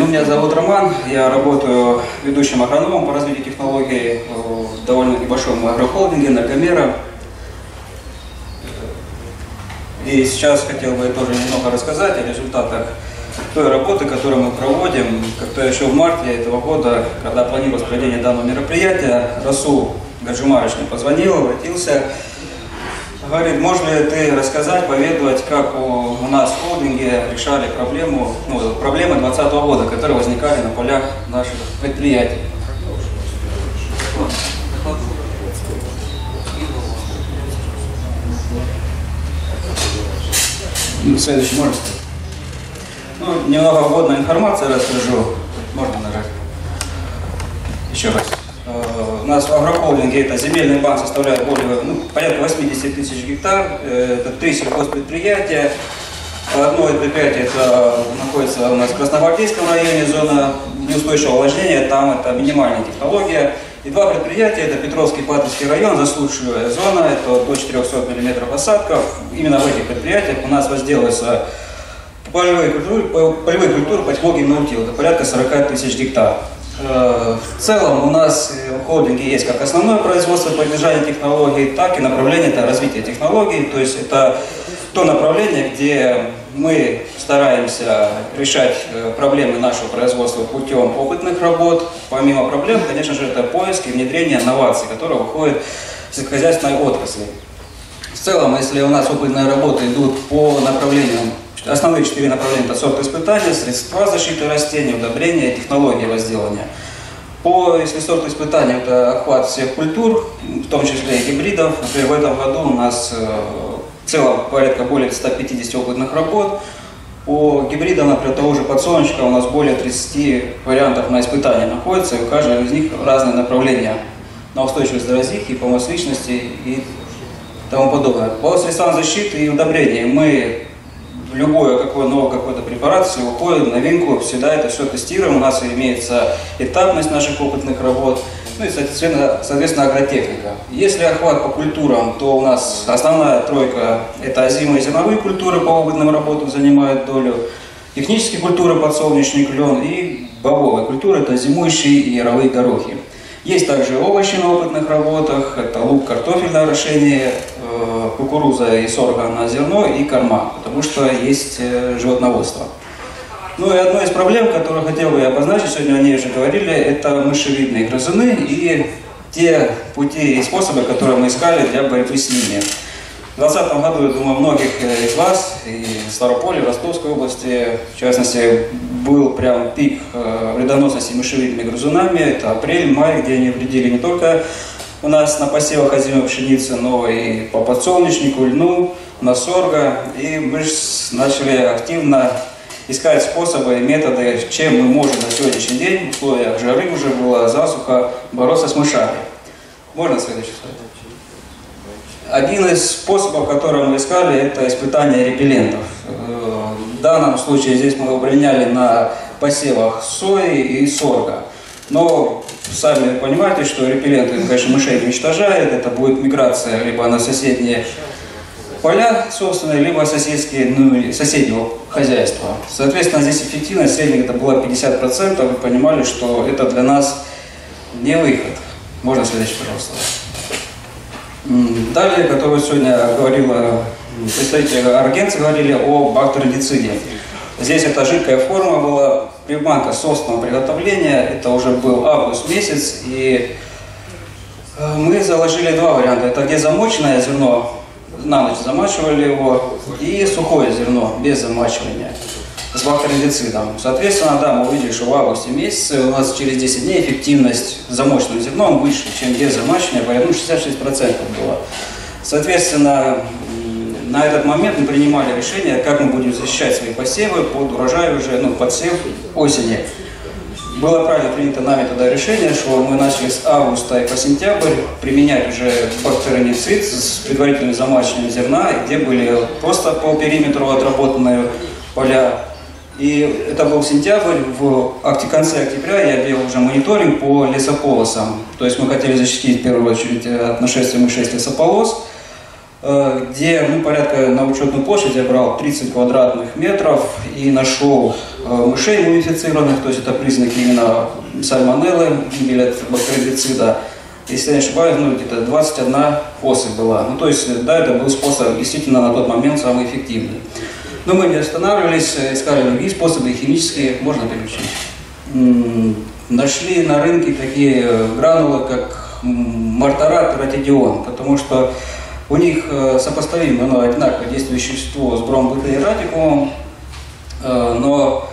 Ну, меня зовут Роман, я работаю ведущим агрономом по развитию технологий в довольно небольшом агрохолдинге Наркомера. И сейчас хотел бы тоже немного рассказать о результатах той работы, которую мы проводим. Как-то еще в марте этого года, когда планировалось проведение данного мероприятия, Расул Гаджумарыч мне позвонил, обратился говорит, можешь ли ты рассказать, поведать, как у, у нас в холдинге решали проблему, ну, проблемы 2020 года, которые возникали на полях наших предприятий. Ну, следующий можно сказать? Ну, немного вводной информации расскажу. Можно нажать. Еще раз. Нас в агрохолдинге это земельный банк составляет более, ну, порядка 80 тысяч гектар. Э, это три сельхозпредприятия. Одно из предприятий это находится у нас в Красногвардейском районе, зона неустойчивого увлажнения, там это минимальная технология. И два предприятия, это Петровский Патовский район, заслушивая зона, это до 400 мм осадков. Именно в этих предприятиях у нас возделывается полевые культуры, полевые культуры по технологии наутил, это порядка 40 тысяч гектар. Э, в целом у нас в холдинге есть как основное производство поддержания технологий, так и направление это развитие технологий. То есть это то направление, где мы стараемся решать э, проблемы нашего производства путем опытных работ. Помимо проблем, конечно же, это поиск и внедрение инноваций, которые выходят в сельскохозяйственной отрасли. В целом, если у нас опытные работы идут по направлениям Основные четыре направления – это сорт испытания, средства защиты растений, удобрения, технологии возделывания. По, если сорт испытания, это охват всех культур, в том числе и гибридов. Например, в этом году у нас э, в целом порядка более 150 опытных работ. По гибридам, например, того же подсолнечка у нас более 30 вариантов на испытании находится, и у каждого из них разные направления на устойчивость заразихи, по масличности и тому подобное. По средствам защиты и удобрения мы любое какое новое какой-то препарат, если уходит новинку, всегда это все тестируем. У нас имеется этапность наших опытных работ, ну и, соответственно, соответственно агротехника. Если охват по культурам, то у нас основная тройка – это озимые зерновые культуры по опытным работам занимают долю, технические культуры – подсолнечник, лен и бобовые культуры – это зимующие и яровые горохи. Есть также овощи на опытных работах, это лук, картофельное орошение, э, кукуруза и сорга на зерно и корма, потому что есть э, животноводство. Ну и одна из проблем, которую хотел бы я обозначить, сегодня о ней уже говорили, это мышевидные грызуны и те пути и способы, которые мы искали для борьбы с ними. В 2020 году, я думаю, многих э, из вас, и в Ставрополе, в Ростовской области, в частности, был прям пик э, вредоносности мышевидными грызунами. Это апрель, май, где они вредили не только у нас на посевах озимой пшеницы, но по подсолнечнику, льну, на сорго. И мы начали активно искать способы и методы, чем мы можем на сегодняшний день, в условиях жары уже была засуха, бороться с мышами. Можно следующий слайд? Один из способов, который мы искали, это испытание репеллентов. В данном случае здесь мы его на посевах сои и сорга. Но сами понимаете, что репелленты, конечно, мышей уничтожает, это будет миграция либо на соседние поля собственные, либо соседские, ну, соседнего хозяйства. Соответственно, здесь эффективность средняя это была 50%, вы понимали, что это для нас не выход. Можно следующий, пожалуйста. Далее, которую сегодня говорила представители аргенцы, говорили о бактерициде. Здесь эта жидкая форма была приманка собственного приготовления. Это уже был август месяц. И э, мы заложили два варианта. Это где замоченное зерно, на ночь замачивали его, и сухое зерно без замачивания с бактерицидом. Соответственно, да, мы увидели, что в августе месяце у нас через 10 дней эффективность замоченным зерном выше, чем без замачивания, поэтому 66% было. Соответственно, на этот момент мы принимали решение, как мы будем защищать свои посевы под урожай уже, ну, подсев осени. Было правильно принято нами тогда решение, что мы начали с августа и по сентябрь применять уже бактерицид с предварительным замачиванием зерна, где были просто по периметру отработанные поля и это был сентябрь, в конце октября я делал уже мониторинг по лесополосам. То есть мы хотели защитить в первую очередь от нашествия мышей лесополос, где ну, порядка на учетную площадь я брал 30 квадратных метров и нашел мышей мумифицированных, то есть это признаки именно сальмонеллы или бактерицида. Если я не ошибаюсь, ну, где-то 21 особь была. Ну, то есть, да, это был способ действительно на тот момент самый эффективный. Но мы не останавливались, искали другие способы, химические, можно переключить. Нашли на рынке такие гранулы, как мартарат ратидион, потому что у них э, сопоставимо, но одинаковое действующее вещество с бромбутеиратикумом, э, но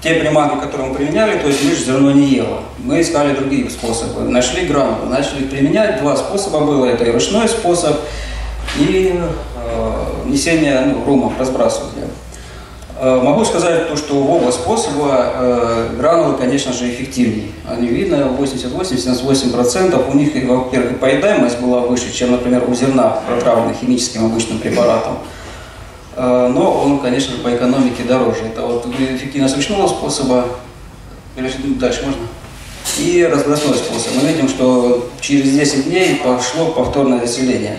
те приманки, которые мы применяли, то есть мышь зерно не ела. Мы искали другие способы. Нашли гранулы, начали применять. Два способа было. Это и ручной способ, и э, несение ну, румов, разбрасывания. Э, могу сказать то, что в оба способа э, гранулы, конечно же, эффективнее. Они видно, 80-88%. У них, во-первых, поедаемость была выше, чем, например, у зерна, отравленных химическим обычным препаратом. Э, но он, конечно, по экономике дороже. Это вот эффективность ручного способа. Дальше можно? И разбросной способ. Мы видим, что через 10 дней пошло повторное заселение.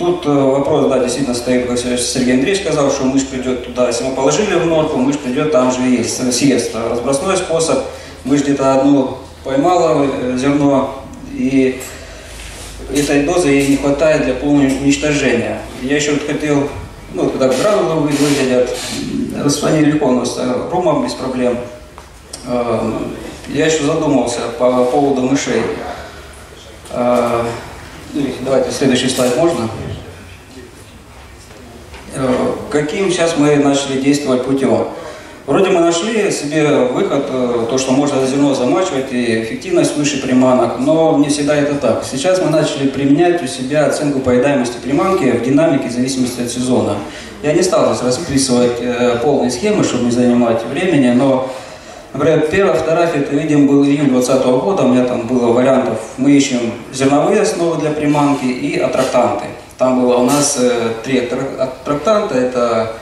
Тут э, вопрос, да, действительно стоит, как Сергей Андреевич сказал, что мышь придет туда, если мы положили в норку, мышь придет там же есть, съест. Разбросной способ, мышь где-то одну поймала э, зерно, и этой дозы ей не хватает для полного уничтожения. Я еще вот хотел, ну, когда гранулы выглядят, распространение легко уносится, рома без проблем. Э, я еще задумался по поводу мышей. Давайте следующий слайд можно? Э, каким сейчас мы начали действовать путем? Вроде мы нашли себе выход, э, то, что можно зерно замачивать и эффективность выше приманок, но не всегда это так. Сейчас мы начали применять у себя оценку поедаемости приманки в динамике в зависимости от сезона. Я не стал здесь расписывать э, полные схемы, чтобы не занимать времени, но, например, первая фотография, это видим, был июнь 2020 года, у меня там было вариантов, мы ищем зерновые основы для приманки и аттрактанты. Там было у нас э, три трактанта. Это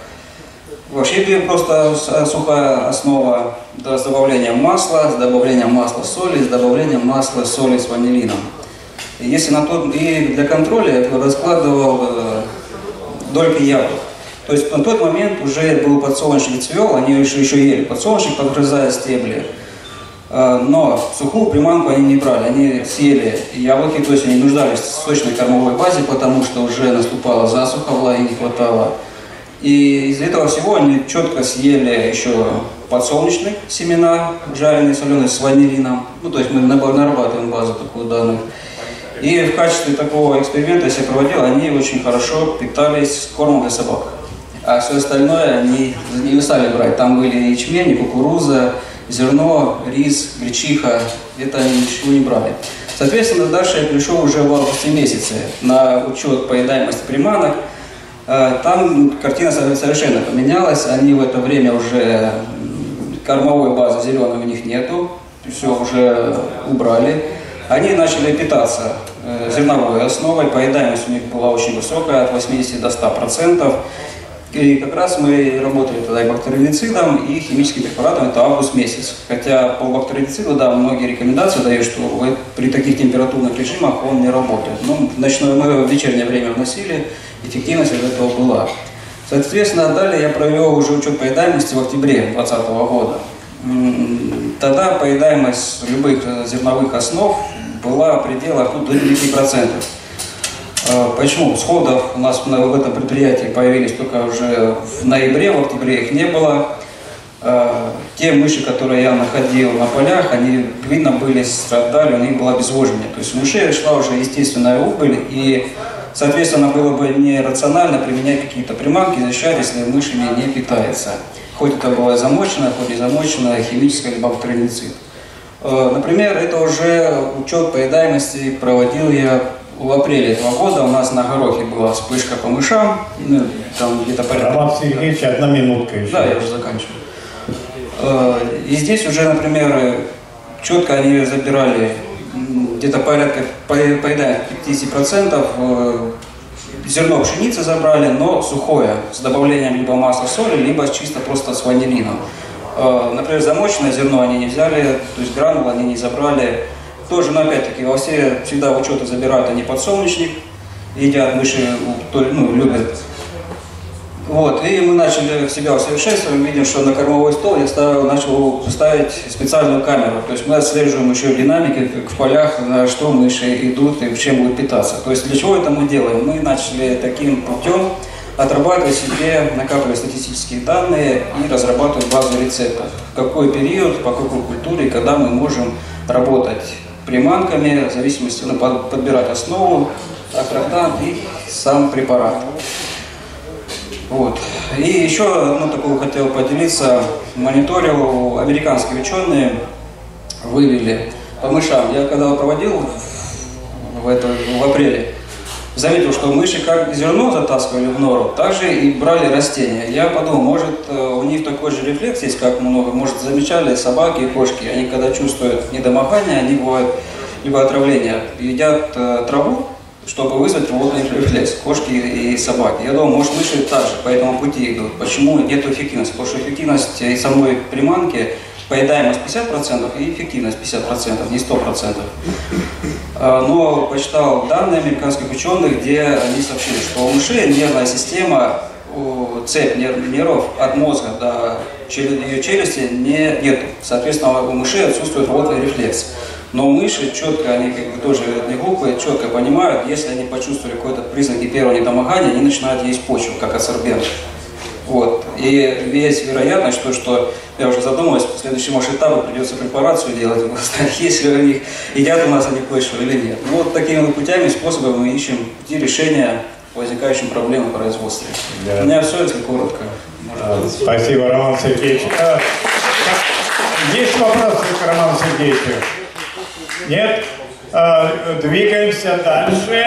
вообще просто сухая основа с добавлением масла, с добавлением масла соли, с добавлением масла соли с ванилином. И если на тот, и для контроля я раскладывал э, дольки яблок. То есть на тот момент уже был подсолнечник цвел, они еще, еще ели подсолнечник, подгрызая стебли. Э, но сухую приманку они не брали, они съели яблоки, то есть они нуждались в сочной кормовой базе, потому что уже наступала засуха, влаги не хватало. И из этого всего они четко съели еще подсолнечные семена, жареные, соленые с ванилином. Ну, то есть мы нарабатываем базу такую данных. И в качестве такого эксперимента, если я проводил, они очень хорошо питались кормом для собак. А все остальное они не стали брать. Там были ячмень, кукуруза, зерно, рис, гречиха, это ничего не брали. Соответственно, дальше я пришел уже в августе месяце на учет поедаемости приманок. Э, там картина совершенно поменялась, они в это время уже кормовой базы зеленой у них нету, все уже убрали. Они начали питаться э, зерновой основой, поедаемость у них была очень высокая, от 80 до 100 процентов. И как раз мы работали тогда и бактерицидом, и химическим препаратом, это август месяц. Хотя по бактерициду, да, многие рекомендации дают, что при таких температурных режимах он не работает. Ну, ночное мы в вечернее время вносили, эффективность от этого была. Соответственно, далее я провел уже учет поедаемости в октябре 2020 года. Тогда поедаемость любых зерновых основ была в пределах ну, до 9%. А, почему? Сходов у нас в этом предприятии появились только уже в ноябре, в октябре их не было. А, те мыши, которые я находил на полях, они, видно, были, страдали, у них было обезвоживание. То есть мышей шла уже естественная убыль, и, соответственно, было бы нерационально применять какие-то приманки, защищать, если мышами не питается. Хоть это было замочено, хоть не замочено, химическое либо бактерицид. А, например, это уже учет поедаемости проводил я в апреле этого года у нас на Горохе была вспышка по мышам, ну, там где-то порядка... Роман Сергеевич, одна минутка еще. Да, я уже заканчиваю. Э, и здесь уже, например, четко они забирали где-то порядка, поедая 50%, э, зерно пшеницы забрали, но сухое, с добавлением либо масла соли, либо чисто просто с ванилином. Э, например, замоченное зерно они не взяли, то есть гранул они не забрали, тоже, но опять-таки, во все всегда в учеты забирают они подсолнечник, едят мыши, ну, любят Вот, и мы начали себя усовершенствовать, видим, что на кормовой стол я ставил, начал ставить специальную камеру. То есть мы отслеживаем еще динамики, в полях, на что мыши идут и чем будут питаться. То есть для чего это мы делаем? Мы начали таким путем отрабатывать себе, накапливать статистические данные и разрабатывать базу рецептов. В какой период, по какой культуре, когда мы можем работать приманками, в зависимости, ну, под- подбирать основу, агротан и сам препарат. Вот. И еще одно такое хотел поделиться. Мониторил американские ученые, вывели по мышам. Я когда проводил в, это, в апреле, заметил, что мыши как зерно затаскивали в нору, так же и брали растения. Я подумал, может э, у них такой же рефлекс есть, как много, может замечали собаки и кошки, они когда чувствуют недомогание, они бывают либо отравление, едят э, траву, чтобы вызвать рвотный рефлекс, кошки и собаки. Я думал, может мыши также по этому пути идут. Почему нет эффективности? Потому что эффективность и самой приманки, поедаемость 50% и эффективность 50%, не 100%. А, Но почитал данные американских ученых, где они сообщили, что у мышей нервная система, цепь нерв- нервов от мозга до ее челюсти не, нет. Соответственно, у мышей отсутствует рвотный рефлекс. Но мыши четко, они как бы тоже не глупые, четко понимают, если они почувствовали какой-то признаки первого недомогания, они начинают есть почву, как ассорбент. Вот. И есть вероятность, что, что я уже задумываюсь, в следующем может, этапе придется препарацию делать, если у них едят у нас они почву или нет. Ну вот такими вот путями, способами мы ищем пути решения возникающим проблем в производстве. Да. У меня все, если коротко. Может А, быть. Спасибо, Роман Сергеевич. А, Есть вопросы к Роману Сергеевичу? Нет? А, Двигаемся дальше.